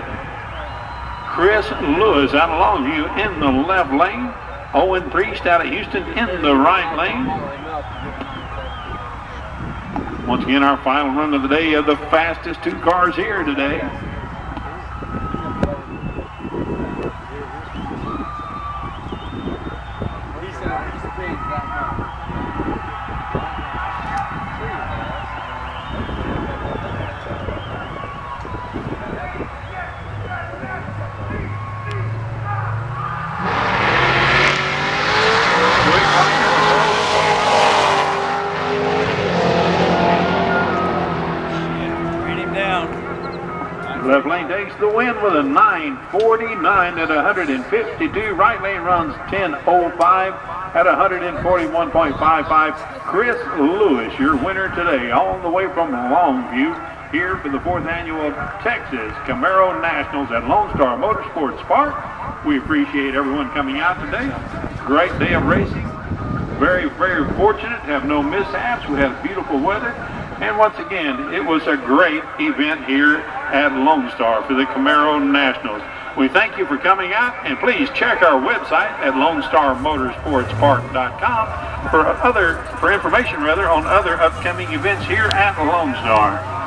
red. Chris Lewis out of Longview in the left lane. Owen Priest out of Houston in the right lane. Once again, our final run of the day of the fastest two cars here today. Left lane takes the win with a 949 at 152. Right lane runs 1005 at 141.55. Chris Lewis, your winner today, all the way from Longview, here for the fourth annual Texas Camaro Nationals at Lone Star Motorsports Park. We appreciate everyone coming out today. Great day of racing. Very, very fortunate to have no mishaps. We had beautiful weather. And once again, it was a great event here at Lone Star for the Camaro Nationals. We thank you for coming out, and please check our website at LoneStarMotorsportsPark.com for other for information rather on other upcoming events here at Lone Star.